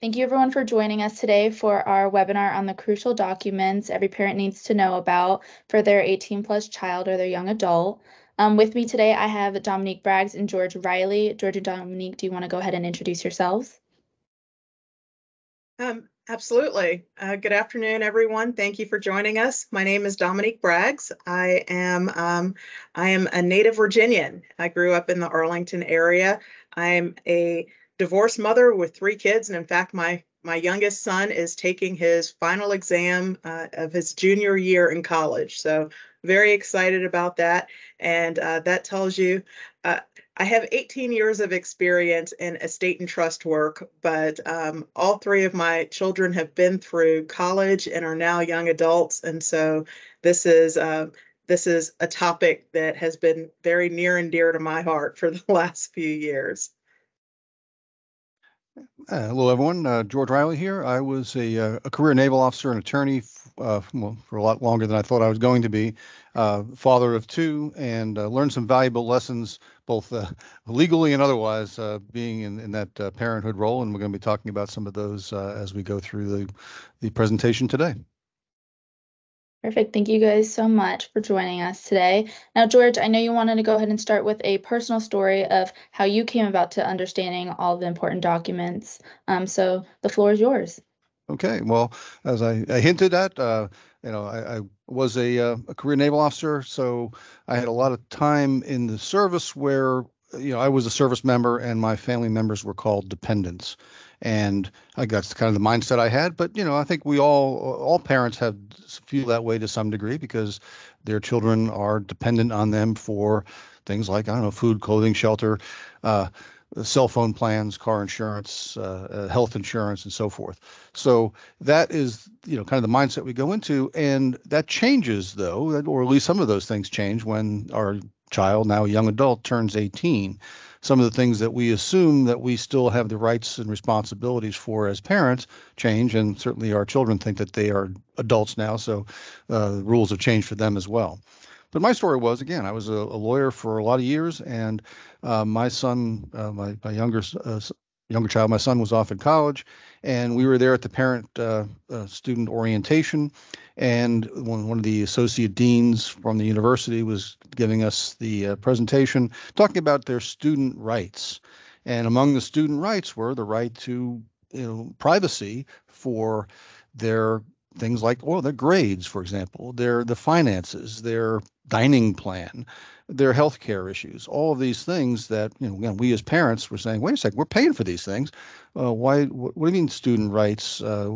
Thank you everyone for joining us today for our webinar on the crucial documents every parent needs to know about for their 18 plus child or their young adult. Um, with me today, I have Dominique Braggs and George Reilly. George and Dominique, do you want to go ahead and introduce yourselves? Um, absolutely. Uh, good afternoon, everyone. Thank you for joining us. My name is Dominique Braggs. I am um, I am a native Virginian. I grew up in the Arlington area. I'm a divorced mother with three kids, and in fact, my my youngest son is taking his final exam uh, of his junior year in college. So very excited about that, and uh, that tells you. Uh, I have 18 years of experience in estate and trust work, but um, all three of my children have been through college and are now young adults, and so this is uh, this is a topic that has been very near and dear to my heart for the last few years. Uh, hello, everyone. Uh, George Reilly here. I was a, uh, a career naval officer and attorney uh, well, for a lot longer than I thought I was going to be. Uh, father of two, and uh, learned some valuable lessons, both legally and otherwise, being in, in that parenthood role. And we're going to be talking about some of those as we go through the, the presentation today. Perfect. Thank you guys so much for joining us today. Now, George, I know you wanted to go ahead and start with a personal story of how you came about to understanding all the important documents. Um, so the floor is yours. Okay. Well, as I, I hinted at, uh, you know, I, I was a, uh, a career naval officer, so I had a lot of time in the service where you know, I was a service member and my family members were called dependents. And I that's kind of the mindset I had. But, you know, I think we all, all parents have feel that way to some degree because their children are dependent on them for things like, I don't know, food, clothing, shelter, uh, cell phone plans, car insurance, uh, uh, health insurance, and so forth. So that is, you know, kind of the mindset we go into, and that changes though, or at least some of those things change when our child, now a young adult, turns 18, some of the things that we assume that we still have the rights and responsibilities for as parents change, and certainly our children think that they are adults now, so uh, the rules have changed for them as well. But my story was again, I was a, a lawyer for a lot of years, and uh, my son, uh, my, my younger uh, younger child, my son was off in college, and we were there at the parent uh, uh, student orientation, and one, one of the associate deans from the university was giving us the uh, presentation talking about their student rights. And among the student rights were the right to you know, privacy for their things like well their grades for example their the finances their dining plan their health care issues all of these things that you know again, we as parents were saying wait a second we're paying for these things. Uh, why what, what, do you mean student rights uh,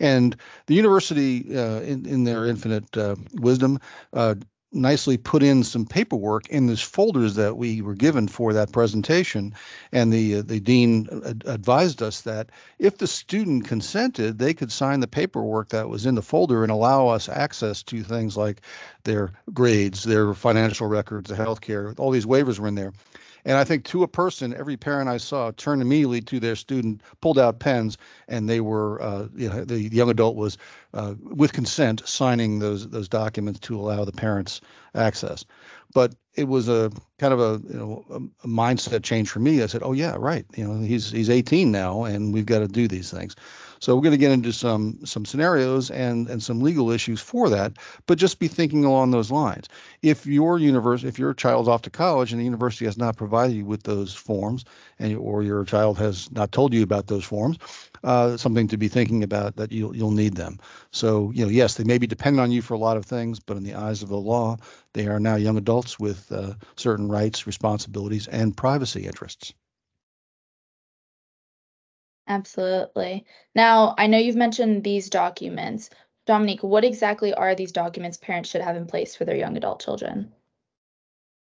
and the university uh, in, in their infinite uh, wisdom uh, nicely put in some paperwork in these folders that we were given for that presentation. And the uh, the dean advised us that if the student consented they could sign the paperwork that was in the folder and allow us access to things like their grades their financial records the health care all these waivers were in there and I think to a person, every parent I saw turned immediately to their student, pulled out pens, and they were, uh, you know, the young adult was, uh, with consent, signing those those documents to allow the parents access. But it was a kind of a you know a, mindset change for me. I said, oh yeah, right. You know, he's he's 18 now, and we've got to do these things. So we're going to get into some some scenarios and and some legal issues for that, but just be thinking along those lines. If your university, if your child's off to college and the university has not provided you with those forms, and or your child has not told you about those forms, uh, something to be thinking about that you'll you'll need them. So you know, yes, they may be dependent on you for a lot of things, but in the eyes of the law, they are now young adults with uh, certain rights, responsibilities, and privacy interests. Absolutely. Now, I know you've mentioned these documents. Dominique, what exactly are these documents parents should have in place for their young adult children?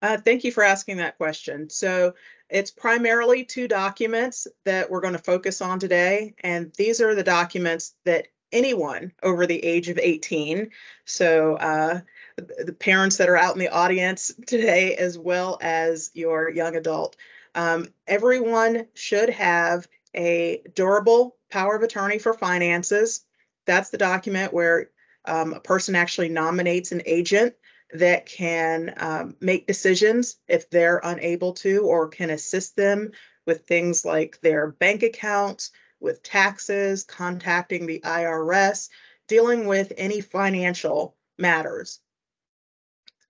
Uh, thank you for asking that question. So it's primarily two documents that we're going to focus on today, and these are the documents that anyone over the age of 18, so uh, the parents that are out in the audience today, as well as your young adult, um, everyone should have a durable power of attorney for finances. That's the document where um, a person actually nominates an agent that can um, make decisions if they're unable to or can assist them with things like their bank accounts, with taxes, contacting the IRS, dealing with any financial matters.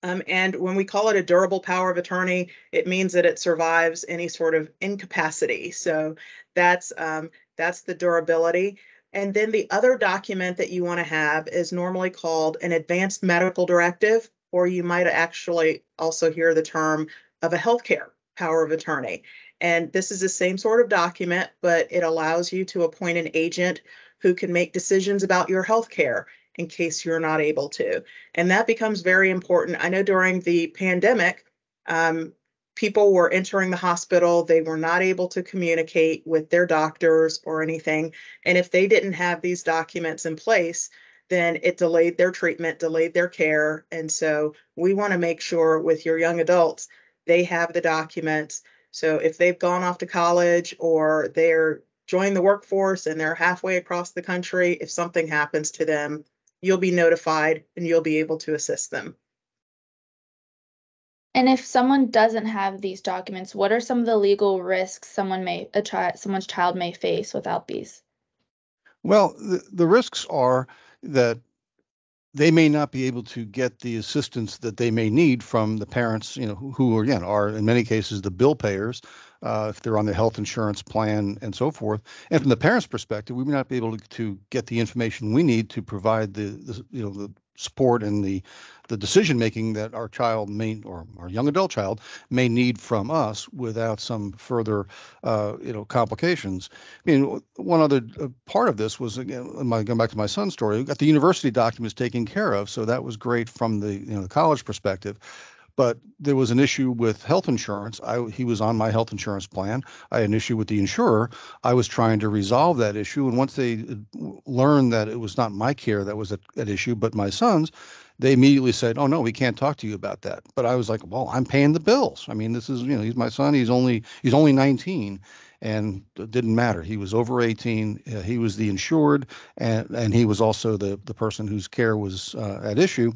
Um, and when we call it a durable power of attorney, it means that it survives any sort of incapacity. So that's um, that's the durability. And then the other document that you want to have is normally called an advanced medical directive, or you might actually also hear the term of a healthcare power of attorney. And this is the same sort of document, but it allows you to appoint an agent who can make decisions about your health care in case you're not able to. And that becomes very important. I know during the pandemic, um, people were entering the hospital, they were not able to communicate with their doctors or anything. And if they didn't have these documents in place, then it delayed their treatment, delayed their care. And so we want to make sure with your young adults, they have the documents. So if they've gone off to college or they're joined the workforce and they're halfway across the country, if something happens to them, you'll be notified and you'll be able to assist them. And if someone doesn't have these documents, what are some of the legal risks someone may a child someone's child may face without these? Well, the, the risks are that they may not be able to get the assistance that they may need from the parents, you know, who, who again are in many cases the bill payers, uh, if they're on the health insurance plan and so forth. And from the parents' perspective, we may not be able to, to get the information we need to provide the, the you know the support and the the decision making that our child may or our young adult child may need from us without some further uh, you know complications. I mean, one other uh, part of this was again, my, going back to my son's story, got the university documents taken care of, so that was great from the you know the college perspective but there was an issue with health insurance. I, he was on my health insurance plan. I had an issue with the insurer. I was trying to resolve that issue. And once they uh, learned that it was not my care that was at, issue, but my son's, they immediately said, "Oh no, we can't talk to you about that." But I was like, "Well, I'm paying the bills. I mean, this is you know, he's my son. He's only he's only 19." and it didn't matter. He was over 18. Uh, he was the insured, and and he was also the the person whose care was uh, at issue.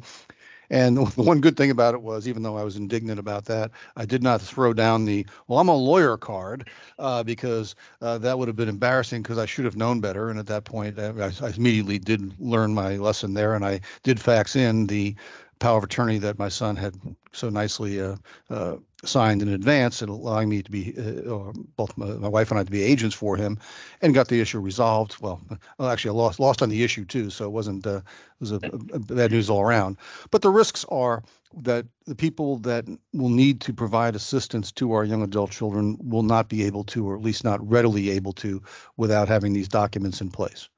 And the one good thing about it was, even though I was indignant about that, I did not throw down the "well, I'm a lawyer" card uh, because uh, that would have been embarrassing because I should have known better. And at that point, I, I immediately did learn my lesson there, and I did fax in the power of attorney that my son had so nicely uh, uh, signed in advance and allowing me to be, uh, both my, my, wife and I to be agents for him, and got the issue resolved. Well, actually, I lost lost on the issue too, so it wasn't uh, it was a, a, bad news all around. But the risks are that the people that will need to provide assistance to our young adult children will not be able to, or at least not readily able to, without having these documents in place.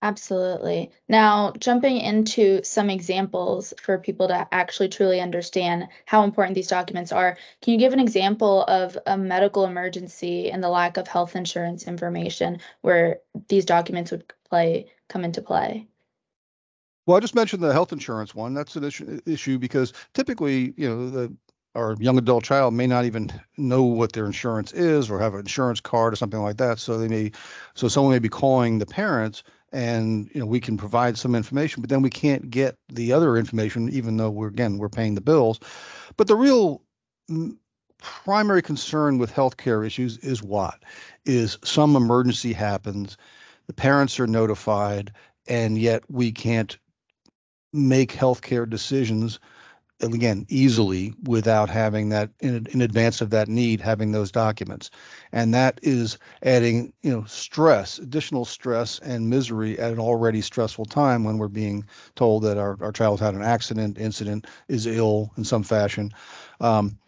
Absolutely. Now, jumping into some examples for people to actually truly understand how important these documents are, can you give an example of a medical emergency and the lack of health insurance information where these documents would play come into play? Well, I just mentioned the health insurance one. That's an issue, issue because typically, you know, the our young adult child may not even know what their insurance is or have an insurance card or something like that. So they may, so someone may be calling the parents and you know we can provide some information but then we can't get the other information even though we're again we're paying the bills. But the real mm, primary concern with healthcare issues is what? Is some emergency happens the parents are notified and yet we can't make healthcare decisions again easily without having that in, in advance of that need having those documents. And that is adding you know stress additional stress and misery at an already stressful time when we're being told that our, our child had an accident incident is ill in some fashion. Um,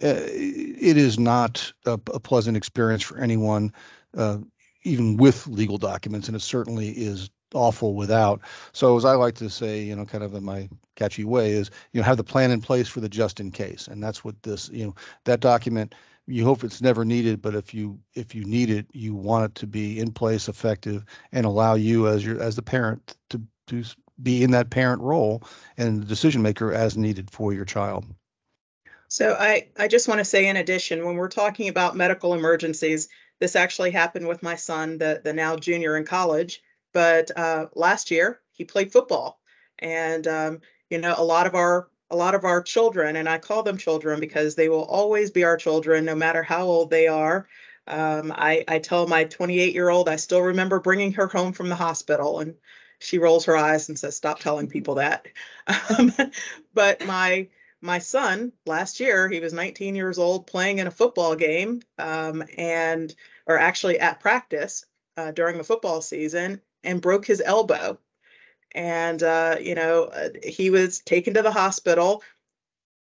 eh, it is not a, a, pleasant experience for anyone uh, even with legal documents and it certainly is awful without. So as I like to say, you know, kind of in my catchy way is, you know, have the plan in place for the just in case. And that's what this, you know, that document, you hope it's never needed, but if you if you need it, you want it to be in place, effective, and allow you as your as the parent to to be in that parent role and the decision maker as needed for your child. So I, I just want to say in addition, when we're talking about medical emergencies, this actually happened with my son, the, the now junior in college. But uh, last year he played football, and um, you know a lot of our a lot of our children, and I call them children because they will always be our children, no matter how old they are. Um, I, I tell my 28 year old, I still remember bringing her home from the hospital and she rolls her eyes and says, stop telling people that. Um, but my, my son last year, he was 19 years old playing in a football game um, and, or actually at practice uh, during the football season and broke his elbow. And, uh, you know, uh, he was taken to the hospital.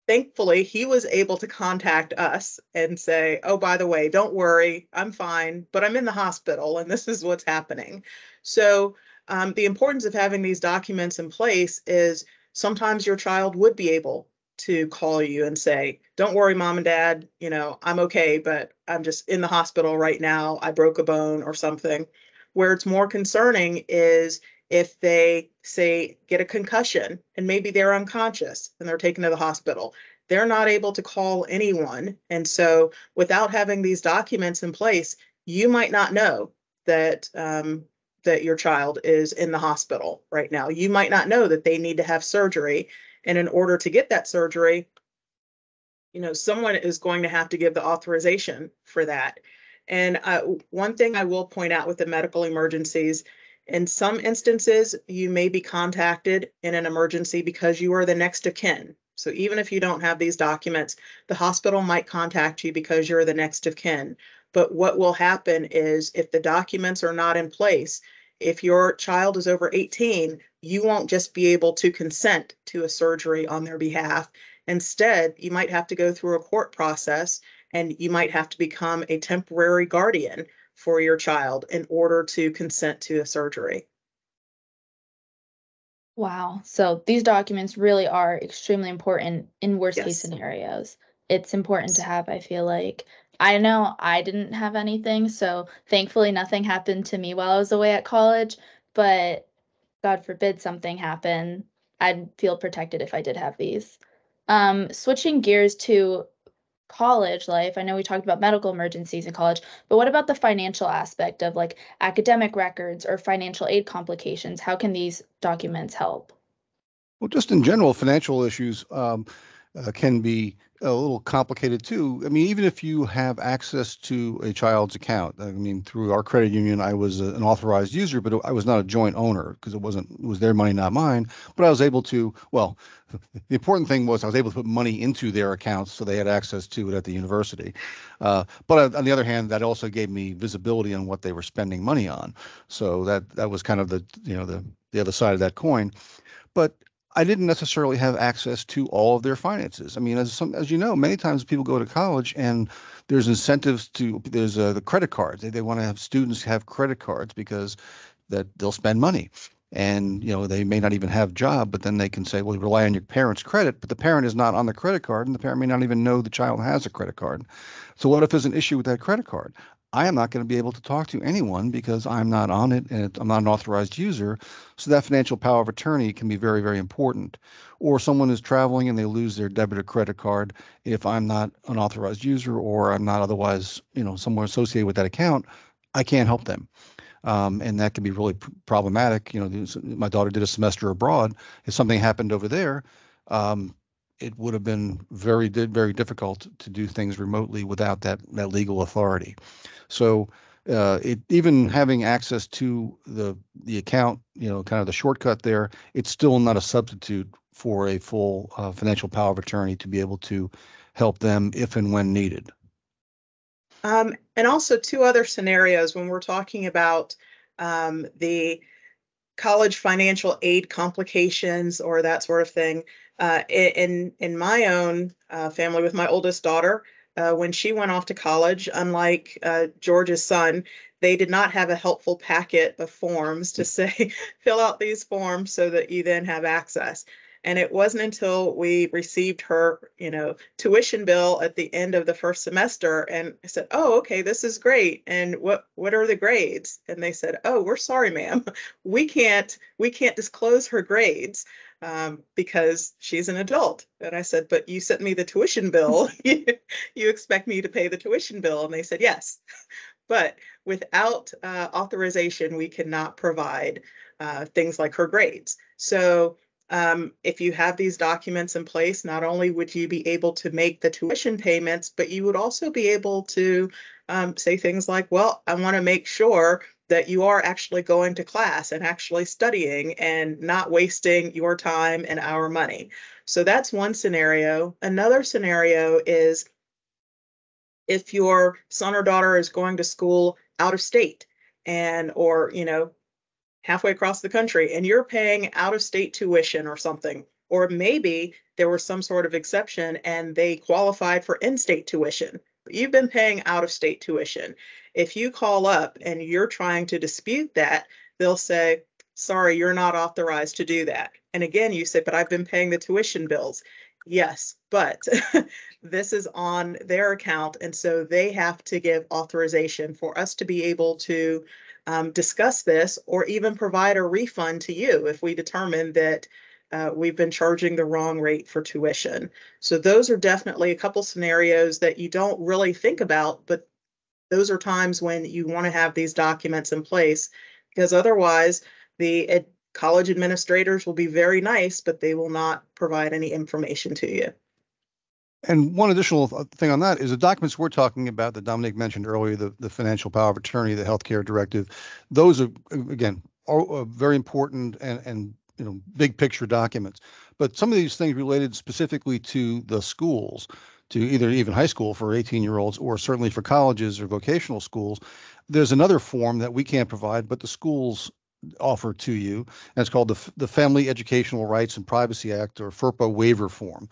Thankfully he was able to contact us and say oh by the way don't worry i'm fine but i'm in the hospital and this is what's happening. So um, the importance of having these documents in place is sometimes your child would be able to call you and say don't worry mom and dad you know i'm okay but i'm just in the hospital right now. I broke a bone or something where it's more concerning is if they say get a concussion and maybe they're unconscious and they're taken to the hospital. They're not able to call anyone. And so without having these documents in place you might not know that um, that your child is in the hospital right now. You might not know that they need to have surgery. And in order to get that surgery you know someone is going to have to give the authorization for that and uh, one thing i will point out with the medical emergencies in some instances, you may be contacted in an emergency because you are the next of kin. So even if you don't have these documents, the hospital might contact you because you're the next of kin. But what will happen is if the documents are not in place, if your child is over 18, you won't just be able to consent to a surgery on their behalf. Instead, you might have to go through a court process and you might have to become a temporary guardian for your child in order to consent to a surgery. Wow. So these documents really are extremely important in worst case scenarios. It's important to have, I feel like. I know I didn't have anything, so thankfully nothing happened to me while I was away at college, but God forbid something happen, I'd feel protected if I did have these. Um, switching gears to college life, I know we talked about medical emergencies in college, but what about the financial aspect of like academic records or financial aid complications? How can these documents help? Well, just in general, financial issues um, uh, can be a little complicated too. I mean, even if you have access to a child's account, I mean, through our credit union, I was an authorized user, but I was not a joint owner because it wasn't it was their money, not mine. But I was able to. Well, the important thing was I was able to put money into their accounts, so they had access to it at the university. Uh, but on the other hand, that also gave me visibility on what they were spending money on. So that that was kind of the you know the the other side of that coin. But I didn't necessarily have access to all of their finances. I mean, as some, as you know, many times people go to college and there's incentives to there's uh, the credit cards. They, they want to have students have credit cards because that they'll spend money. And you know they may not even have a job, but then they can say, "Well, rely on your parents' credit," but the parent is not on the credit card, and the parent may not even know the child has a credit card. So what if there's an issue with that credit card? I am not going to be able to talk to anyone because I'm not on it and I'm not an authorized user. So that financial power of attorney can be very, very important. Or someone is traveling and they lose their debit or credit card. If I'm not an authorized user or I'm not otherwise, you know, somewhere associated with that account, I can't help them. Um, and that can be really problematic. You know, my daughter did a semester abroad. If something happened over there, um, it would have been very, very difficult to do things remotely without that that legal authority. So uh, it even having access to the the account, you know, kind of the shortcut there, it's still not a substitute for a full uh, financial power of attorney to be able to help them if and when needed. Um, and also two other scenarios when we're talking about um, the college financial aid complications or that sort of thing. Uh, in in my own uh, family with my oldest daughter, uh, when she went off to college, unlike uh, George's son, they did not have a helpful packet of forms to say, fill out these forms so that you then have access. And it wasn't until we received her, you know, tuition bill at the end of the first semester and I said, "Oh, okay, this is great. And what what are the grades?" And they said, "Oh, we're sorry, ma'am. We can't we can't disclose her grades um, because she's an adult." And I said, "But you sent me the tuition bill. you, you expect me to pay the tuition bill?" And they said, "Yes." But without uh, authorization, we cannot provide uh, things like her grades. So um, if you have these documents in place, not only would you be able to make the tuition payments, but you would also be able to um, say things like, well, I want to make sure that you are actually going to class and actually studying and not wasting your time and our money. So that's one scenario. Another scenario is if your son or daughter is going to school out of state and or you know halfway across the country and you're paying out of state tuition or something. Or maybe there was some sort of exception and they qualified for in-state tuition. But you've been paying out of state tuition. If you call up and you're trying to dispute that they'll say sorry you're not authorized to do that. And again you say but i've been paying the tuition bills. Yes but this is on their account and so they have to give authorization for us to be able to um, discuss this or even provide a refund to you if we determine that uh, we've been charging the wrong rate for tuition. So those are definitely a couple scenarios that you don't really think about, but those are times when you want to have these documents in place because otherwise the ed- college administrators will be very nice, but they will not provide any information to you. And one additional thing on that is the documents we're talking about that Dominic mentioned earlier, the, the financial power of attorney, the healthcare directive, those are, again, are, are uh, very important and, and, you know, big picture documents. But some of these things related specifically to the schools, to either even high school for 18 year olds or certainly for colleges or vocational schools, there's another form that we can't provide, but the schools offer to you, and it's called the, the Family Educational Rights and Privacy Act or FERPA waiver form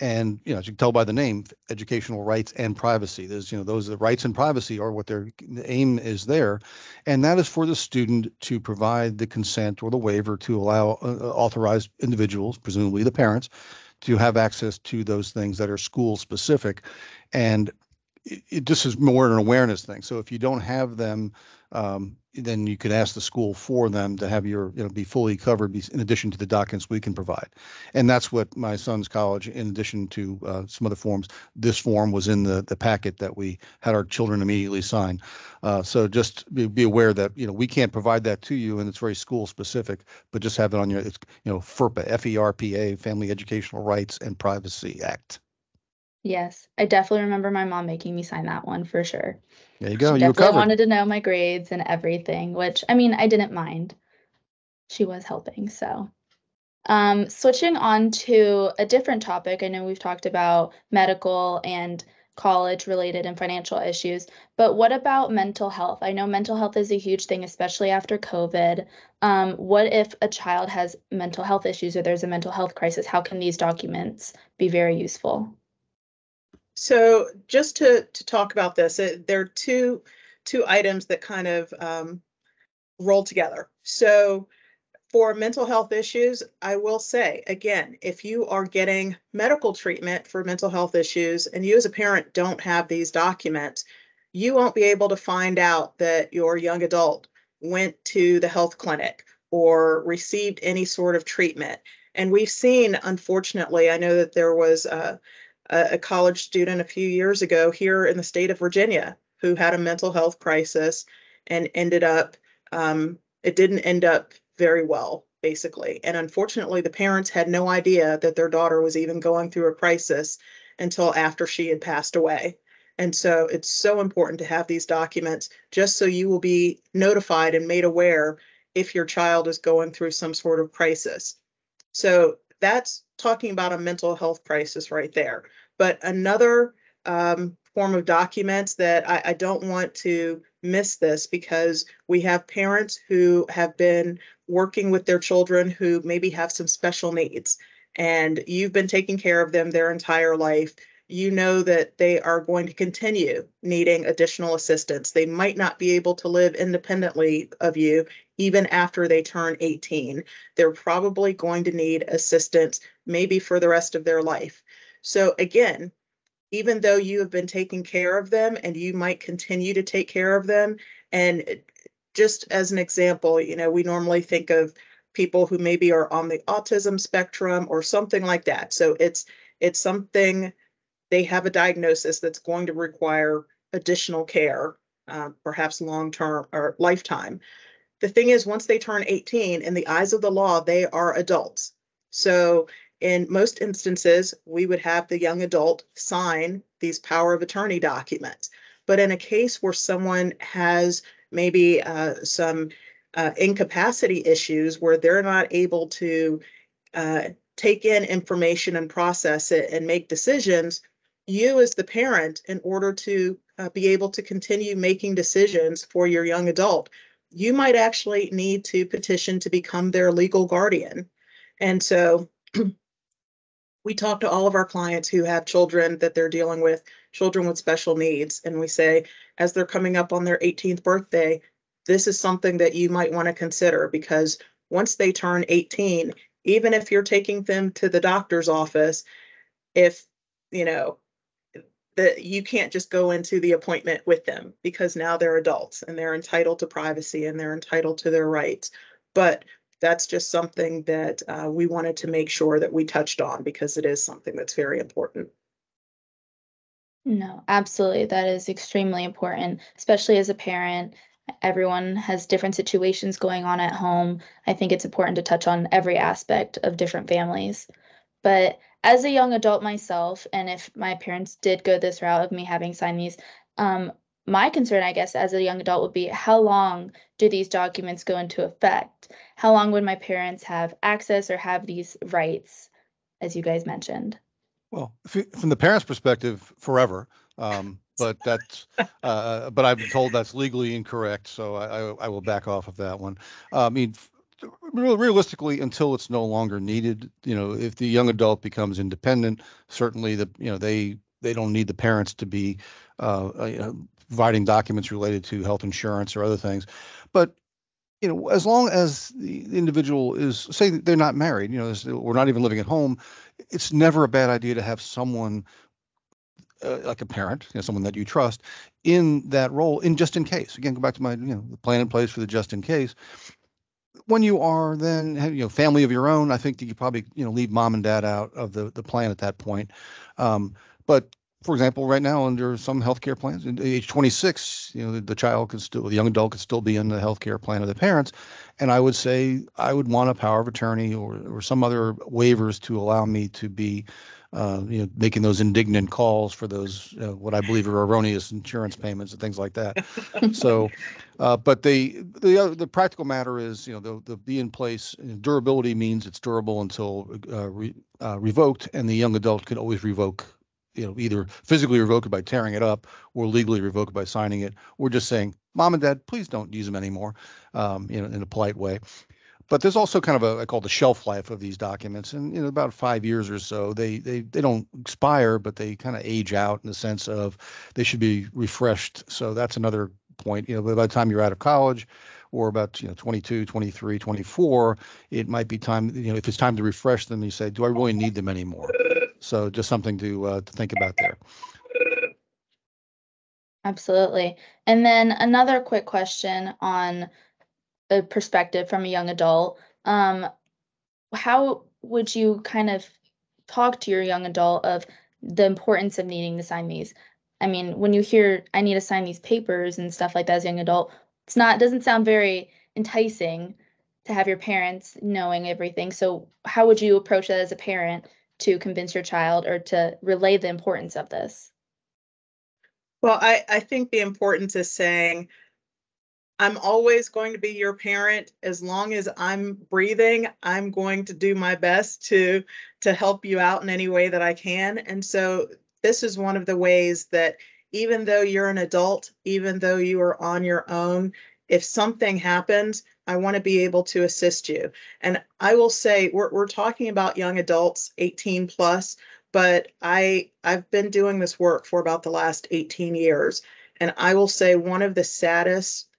and you know as you can tell by the name educational rights and privacy. There's you know those the rights and privacy are what their aim is there. And that is for the student to provide the consent or the waiver to allow uh, uh authorized individuals presumably the parents to have access to those things that are school specific. And it, it, this is more an awareness thing. So if you don't have them um, then you could ask the school for them to have your, you know, be fully covered in addition to the documents we can provide. And that's what my son's college, in addition to uh, some other forms, this form was in the, the packet that we had our children immediately sign. Uh, so just be, be aware that, you know, we can't provide that to you and it's very school specific, but just have it on your, it's, you know, FERPA, F-E-R-P-A, Family Educational Rights and Privacy Act. Yes, I definitely remember my mom making me sign that one for sure. There you go. She You're definitely wanted to know my grades and everything, which I mean, I didn't mind. She was helping, so. Um, switching on to a different topic, I know we've talked about medical and college related and financial issues, but what about mental health? I know mental health is a huge thing, especially after COVID. Um, what if a child has mental health issues or there's a mental health crisis? How can these documents be very useful? So just to to talk about this, it, there are two two items that kind of um, roll together. So for mental health issues, I will say again, if you are getting medical treatment for mental health issues and you as a parent don't have these documents, you won't be able to find out that your young adult went to the health clinic or received any sort of treatment. And we've seen, unfortunately, I know that there was a, a, a college student a few years ago here in the state of Virginia who had a mental health crisis and ended up, um, it didn't end up very well, basically. And unfortunately, the parents had no idea that their daughter was even going through a crisis until after she had passed away. And so it's so important to have these documents just so you will be notified and made aware if your child is going through some sort of crisis. So that's talking about a mental health crisis right there. But another um, form of documents that I, I don't want to miss this because we have parents who have been working with their children who maybe have some special needs and you've been taking care of them their entire life you know that they are going to continue needing additional assistance. They might not be able to live independently of you even after they turn 18. They're probably going to need assistance maybe for the rest of their life. So again, even though you have been taking care of them and you might continue to take care of them, and just as an example, you know, we normally think of people who maybe are on the autism spectrum or something like that. So it's it's something they have a diagnosis that's going to require additional care, uh, perhaps long term or lifetime. The thing is, once they turn 18, in the eyes of the law, they are adults. So in most instances, we would have the young adult sign these power of attorney documents. But in a case where someone has maybe uh, some uh, incapacity issues where they're not able to uh, take in information and process it and make decisions, you as the parent, in order to uh, be able to continue making decisions for your young adult, you might actually need to petition to become their legal guardian. And so we talk to all of our clients who have children that they're dealing with, children with special needs, and we say, as they're coming up on their 18th birthday, this is something that you might want to consider because once they turn 18, even if you're taking them to the doctor's office, if you know that you can't just go into the appointment with them because now they're adults and they're entitled to privacy and they're entitled to their rights. But that's just something that uh, we wanted to make sure that we touched on because it is something that's very important. No, absolutely. That is extremely important, especially as a parent. Everyone has different situations going on at home. I think it's important to touch on every aspect of different families. But as a young adult myself, and if my parents did go this route of me having signed these, um, my concern, I guess, as a young adult would be how long do these documents go into effect? How long would my parents have access or have these rights, as you guys mentioned? Well, from the parents' perspective, forever. Um, but that's, uh, but I've been told that's legally incorrect, so I, I, I will back off of that one. Uh, I mean, realistically until it's no longer needed you know if the young adult becomes independent certainly the you know they they don't need the parents to be uh, uh you know, providing documents related to health insurance or other things but you know as long as the individual is say they're not married you know we're not even living at home it's never a bad idea to have someone uh, like a parent, you know, someone that you trust, in that role, in just in case. Again, go back to my, you know, the plan in place for the just in case when you are then you know family of your own, I think you probably you know leave mom and dad out of the the plan at that point. Um, but for example, right now under some healthcare plans, at age 26, you know the, the child could still, the young adult could still be in the healthcare plan of the parents, and I would say I would want a power of attorney or or some other waivers to allow me to be uh, you know, making those indignant calls for those uh, what I believe are erroneous insurance payments and things like that. so, uh, but the the other, the practical matter is, you know, the the be in place. Durability means it's durable until uh, re, uh, revoked, and the young adult can always revoke. You know, either physically revoke it by tearing it up, or legally revoke it by signing it, or just saying, "Mom and Dad, please don't use them anymore," um, you know, in a polite way. But there's also kind of a I call the shelf life of these documents, and you know about five years or so, they they they don't expire, but they kind of age out in the sense of they should be refreshed. So that's another point. You know, by the time you're out of college, or about you know 22 23 24 it might be time you know if it's time to refresh them you say do i really need them anymore so just something to uh, to think about there absolutely and then another quick question on a perspective from a young adult, um, how would you kind of talk to your young adult of the importance of needing to sign these? I mean, when you hear I need to sign these papers and stuff like that as a young adult, it's not doesn't sound very enticing to have your parents knowing everything. So how would you approach that as a parent to convince your child or to relay the importance of this? Well, I, I think the importance is saying, I'm always going to be your parent as long as I'm breathing. I'm going to do my best to to help you out in any way that I can. And so this is one of the ways that even though you're an adult, even though you are on your own, if something happens, I want to be able to assist you. And I will say we're we're talking about young adults 18 plus, but I I've been doing this work for about the last 18 years. And I will say one of the saddest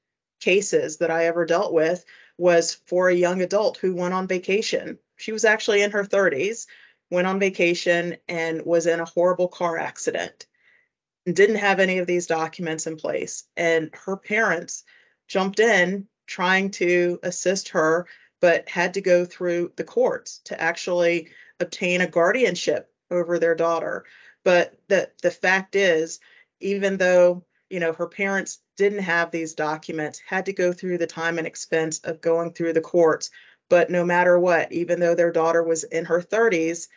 cases that I ever dealt with was for a young adult who went on vacation. She was actually in her 30s, went on vacation and was in a horrible car accident. Didn't have any of these documents in place. And her parents jumped in trying to assist her, but had to go through the courts to actually obtain a guardianship over their daughter. But the, the fact is, even though you know her parents didn't have these documents had to go through the time and expense of going through the courts. But no matter what even though their daughter was in her 30s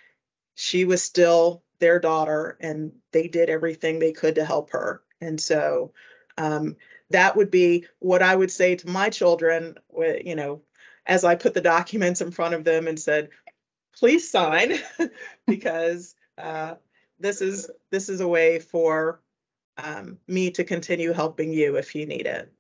she was still their daughter and they did everything they could to help her. And so um, that would be what I would say to my children, you know, as I put the documents in front of them and said, please sign because uh, this is this is a way for um, me to continue helping you if you need it.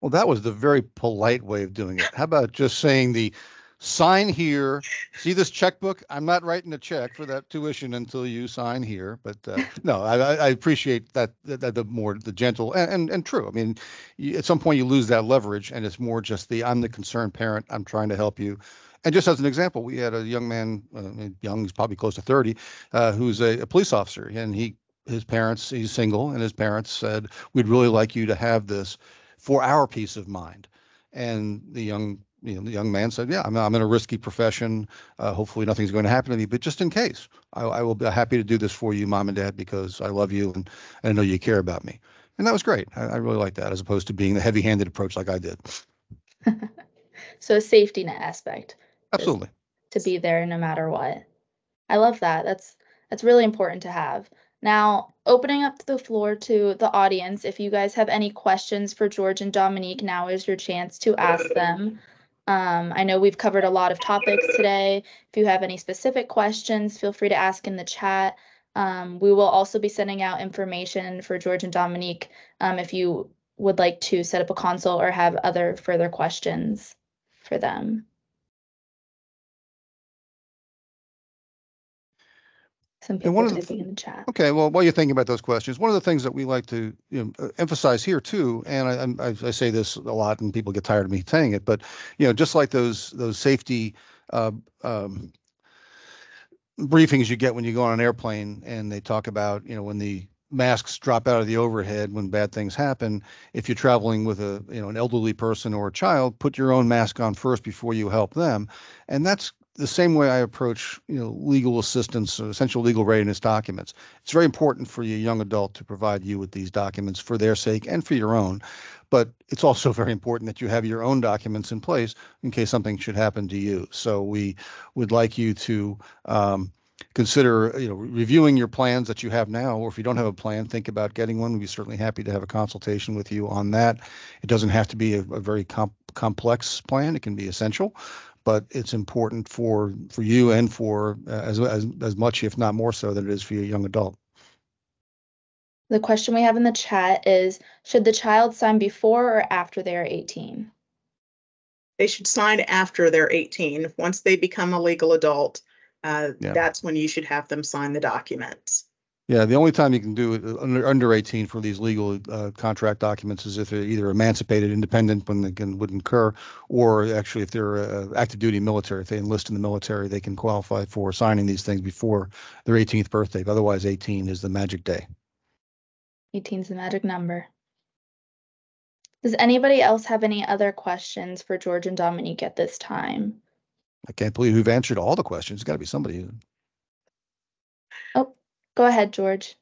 Well, that was the very polite way of doing it. How about just saying the sign here? See this checkbook? I'm not writing a check for that tuition until you sign here. But uh, no, I, I appreciate that, that, that the more the gentle and, and, and true. I mean, you, at some point you lose that leverage, and it's more just the I'm the concerned parent. I'm trying to help you. And just as an example, we had a young man, uh, young, he's probably close to 30, uh, who's a, a police officer, and he his parents, he's single, and his parents said, "We'd really like you to have this for our peace of mind." And the young, you know, the young man said, "Yeah, I'm, I'm in a risky profession. Uh, hopefully, nothing's going to happen to me, but just in case, I, I will be happy to do this for you, mom and dad, because I love you and, and I know you care about me." And that was great. I, I really like that, as opposed to being the heavy-handed approach like I did. So a safety net aspect Absolutely. to be there no matter what. I love that. That's that's really important to have. Now, opening up the floor to the audience, if you guys have any questions for George and Dominique, now is your chance to ask them. Um, I know we've covered a lot of topics today. If you have any specific questions, feel free to ask in the chat. Um, we will also be sending out information for George and Dominique um, if you would like to set up a consult or have other further questions for them. Some people one of the in the chat. Okay, well, while you're thinking about those questions, one of the things that we like to you know, uh, emphasize here too, and I, I, I say this a lot, and people get tired of me saying it, but you know, just like those those safety uh, um, briefings you get when you go on an airplane, and they talk about you know when the masks drop out of the overhead when bad things happen. If you're traveling with a you know an elderly person or a child, put your own mask on first before you help them, and that's the same way I approach, you know, legal assistance, essential legal readiness documents. It's very important for your young adult to provide you with these documents for their sake and for your own. But it's also very important that you have your own documents in place in case something should happen to you. So we would like you to um, consider, you know, reviewing your plans that you have now, or if you don't have a plan, think about getting one. We'd be certainly happy to have a consultation with you on that. It doesn't have to be a, a very comp- complex plan. It can be essential but it's important for for you and for uh, as as as much, if not more so, than it is for your young adult. The question we have in the chat is, should the child sign before or after they are 18? They should sign after they're 18. Once they become a legal adult, uh, Yeah. that's when you should have them sign the documents. Yeah, the only time you can do it uh, under under 18 for these legal uh, contract documents is if they're either emancipated, independent when they can would incur, or actually if they're uh, active duty military, if they enlist in the military, they can qualify for signing these things before their 18th birthday. But otherwise, 18 is the magic day. 18 is the magic number. Does anybody else have any other questions for George and Dominique at this time? I can't believe we've answered all the questions. It's got to be somebody. Go ahead, George.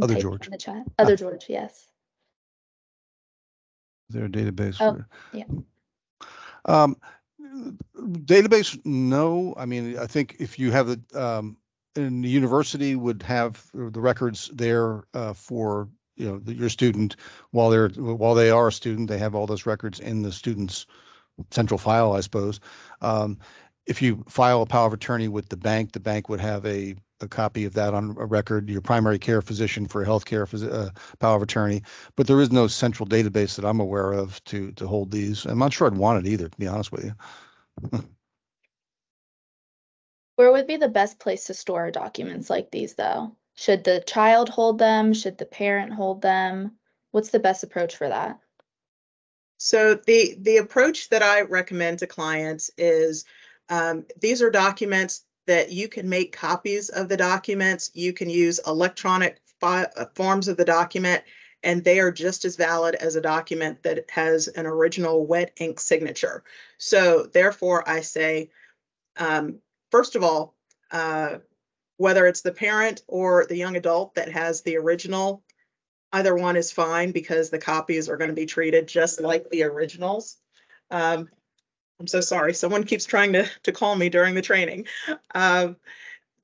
Other George. In the chat. Other George, yes. Is there a database? Oh, for- yeah. Um, database, no. I mean, I think if you have the, um, in the university would have the records there, uh, for, you know, your student while they're, while they are a student, they have all those records in the student's central file, I suppose. Um, if you file a power of attorney with the bank, the bank would have a, a copy of that on a record, your primary care physician for a healthcare, phys- uh, power of attorney but there is no central database that I'm aware of to to hold these. I'm not sure I'd want it either, to be honest with you. Where would be the best place to store documents like these, though? Should the child hold them? Should the parent hold them? What's the best approach for that? So the, the approach that I recommend to clients is, um, these are documents that you can make copies of the documents. You can use electronic uh, forms of the document, and they are just as valid as a document that has an original wet ink signature. So therefore, I say, um, first of all, uh, whether it's the parent or the young adult that has the original either one is fine because the copies are going to be treated just like the originals. Um, I'm so sorry. Someone keeps trying to, to call me during the training. Um,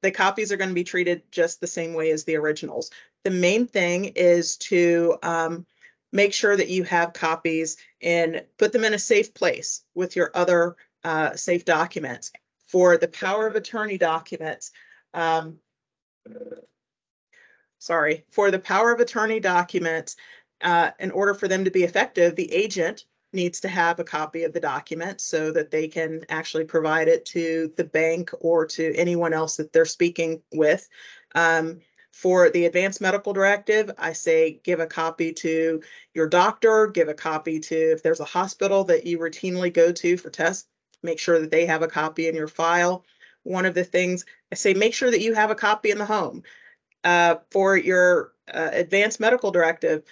the copies are going to be treated just the same way as the originals. The main thing is to um, make sure that you have copies and put them in a safe place with your other uh, safe documents. For the power of attorney documents, um, sorry, for the power of attorney documents, uh, in order for them to be effective, the agent needs to have a copy of the document so that they can actually provide it to the bank or to anyone else that they're speaking with. Um, for the advanced medical directive, I say give a copy to your doctor, give a copy to if there's a hospital that you routinely go to for tests, make sure that they have a copy in your file. One of the things I say, make sure that you have a copy in the home. Uh, for your uh, advanced medical directive,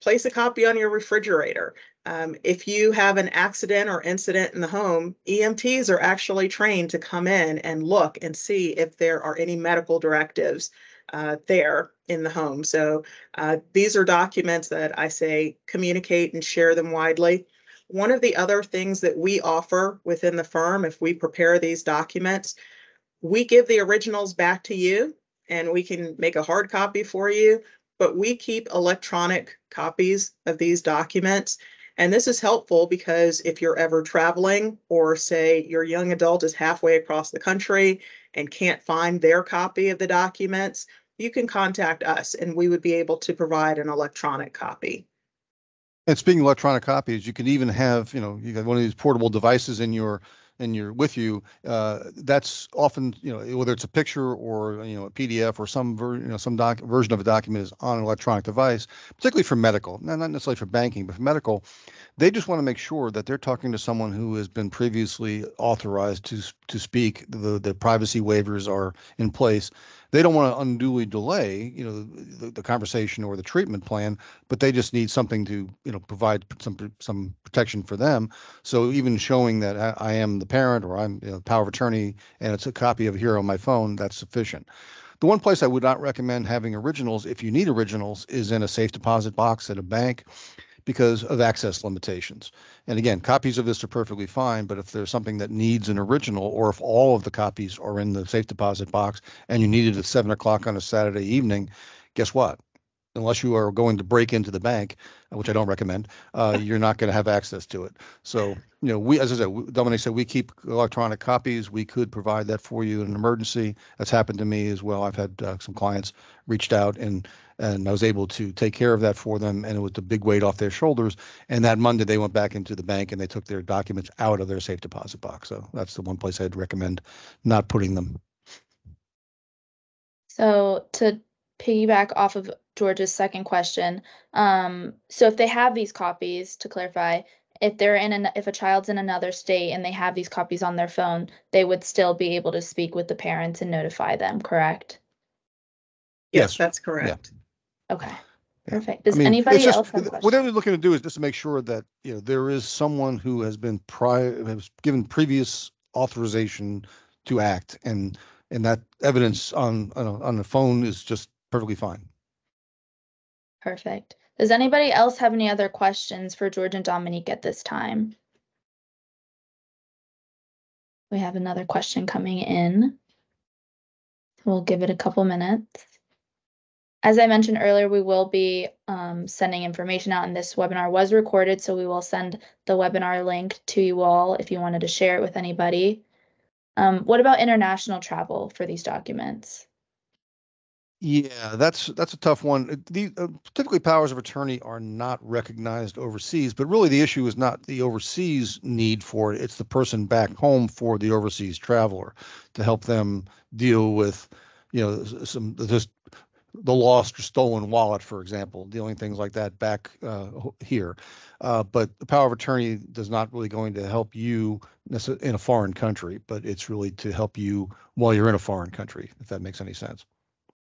place a copy on your refrigerator. Um, if you have an accident or incident in the home, EMTs are actually trained to come in and look and see if there are any medical directives uh, there in the home. So uh, these are documents that I say communicate and share them widely. One of the other things that we offer within the firm, if we prepare these documents, we give the originals back to you and we can make a hard copy for you, but we keep electronic copies of these documents. And this is helpful because if you're ever traveling or say your young adult is halfway across the country and can't find their copy of the documents, you can contact us and we would be able to provide an electronic copy. And speaking of electronic copies, you can even have, you know, you got one of these portable devices in your and you're with you, uh, that's often, you know, whether it's a picture or, you know, a PDF or some, ver- you know, some doc- version of a document is on an electronic device, particularly for medical, not necessarily for banking, but for medical, they just want to make sure that they're talking to someone who has been previously authorized to to speak. The the privacy waivers are in place. They don't want to unduly delay, you know, the, the conversation or the treatment plan, but they just need something to, you know, provide some some protection for them. So even showing that I, I am the parent or I'm you know, power of attorney and it's a copy of here on my phone, that's sufficient. The one place I would not recommend having originals, if you need originals, is in a safe deposit box at a bank because of access limitations. And again, copies of this are perfectly fine, but if there's something that needs an original, or if all of the copies are in the safe deposit box and you need it at seven o'clock on a Saturday evening, guess what? Unless you are going to break into the bank, which I don't recommend, uh, you're not going to have access to it. So, you know, we, as I said, Dominique said, we keep electronic copies. We could provide that for you in an emergency. That's happened to me as well. I've had uh, some clients reached out and and I was able to take care of that for them, and it was a big weight off their shoulders. And that Monday, they went back into the bank and they took their documents out of their safe deposit box. So that's the one place I'd recommend not putting them. So to piggyback off of George's second question, um, so if they have these copies, to clarify, if they're in an, if a child's in another state and they have these copies on their phone, they would still be able to speak with the parents and notify them, correct? Yes. Yes, that's correct. Okay, perfect. I Does mean, it's anybody just- else have What they're looking to do is just to make sure that, you know, there is someone who has been prior, has given previous authorization to act and, and that evidence on, on, a- on the phone is just perfectly fine. Perfect. Does anybody else have any other questions for George and Dominique at this time? We have another question coming in. We'll give it a couple minutes. As I mentioned earlier, we will be um, sending information out and this webinar was recorded, so we will send the webinar link to you all if you wanted to share it with anybody. Um, what about international travel for these documents? Yeah, that's that's a tough one. The uh, typically powers of attorney are not recognized overseas, but really the issue is not the overseas need for it. It's the person back home for the overseas traveler to help them deal with, you know, some just the lost or stolen wallet, for example, dealing things like that back uh, here. Uh, but the power of attorney does not really going to help you in a foreign country, but it's really to help you while you're in a foreign country, if that makes any sense.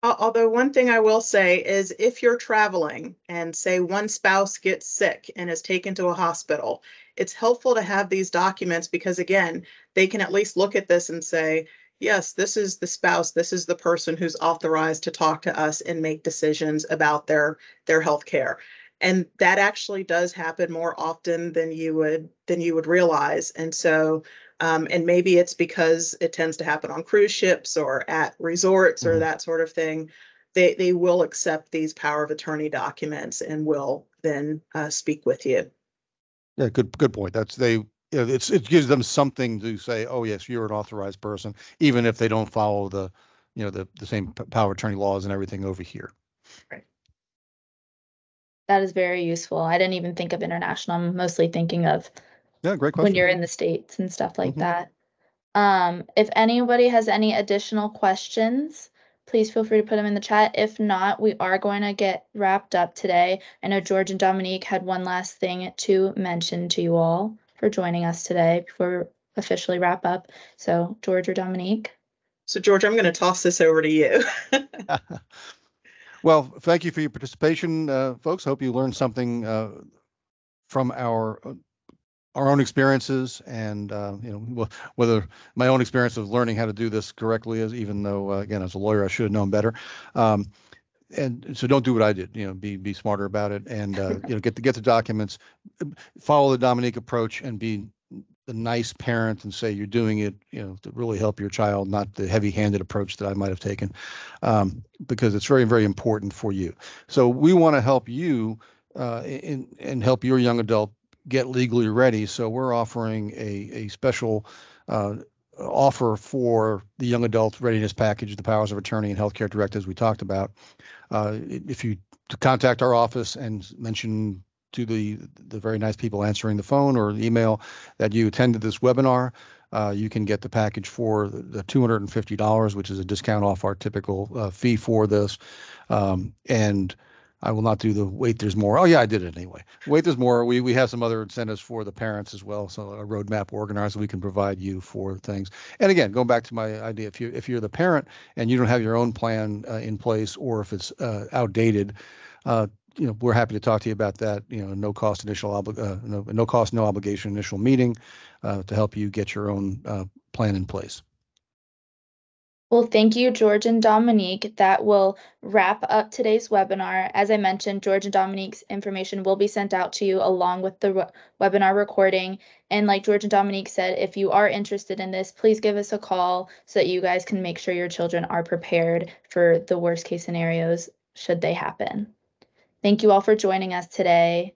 Although one thing I will say is if you're traveling and say one spouse gets sick and is taken to a hospital, it's helpful to have these documents because again, they can at least look at this and say, yes, this is the spouse, this is the person who's authorized to talk to us and make decisions about their their health care. And that actually does happen more often than you would than you would realize. And so Um, and maybe it's because it tends to happen on cruise ships or at resorts or Mhm. that sort of thing. They, they will accept these power of attorney documents and will then uh, speak with you. Yeah, good, good point. That's they, you know, it's, it gives them something to say, oh, yes, you're an authorized person, even if they don't follow the, you know, the, the same power of attorney laws and everything over here. Right. That is very useful. I didn't even think of international. I'm mostly thinking of Yeah, great when you're in the States and stuff like Mhm. that. Um, if anybody has any additional questions, please feel free to put them in the chat. If not, we are going to get wrapped up today. I know George and Dominique had one last thing to mention to you all for joining us today before we officially wrap up. So, George or Dominique? So George, I'm going to toss this over to you. Well, thank you for your participation, uh, folks. Hope you learned something uh, from our uh, our own experiences and uh, you know whether my own experience of learning how to do this correctly is even though uh, again as a lawyer I should have known better. Um, and so don't do what I did. You know, be be smarter about it and uh, you know get the get the documents, follow the Dominique approach, and be the nice parent and say you're doing it, you know, to really help your child, not the heavy-handed approach that I might have taken, um, because it's very, very important for you. So we want to help you uh, in and help your young adult get legally ready. So we're offering a a special uh, offer for the young adult readiness package, the powers of attorney and healthcare directives we talked about. Uh, if you contact our office and mention to the the very nice people answering the phone or email that you attended this webinar, uh, you can get the package for the $250, which is a discount off our typical uh, fee for this. Um, and I will not do the wait. There's more. Oh yeah, I did it anyway. Wait, there's more. We we have some other incentives for the parents as well. So a roadmap organizer we can provide you for things. And again, going back to my idea, if you if you're the parent and you don't have your own plan uh, in place, or if it's uh, outdated, uh, you know, we're happy to talk to you about that. You know, no cost initial obli- uh, no no cost, no obligation initial meeting uh, to help you get your own uh, plan in place. Well, thank you, George and Dominique. That will wrap up today's webinar. As I mentioned, George and Dominique's information will be sent out to you along with the re- webinar recording. And like George and Dominique said, if you are interested in this, please give us a call so that you guys can make sure your children are prepared for the worst case scenarios should they happen. Thank you all for joining us today.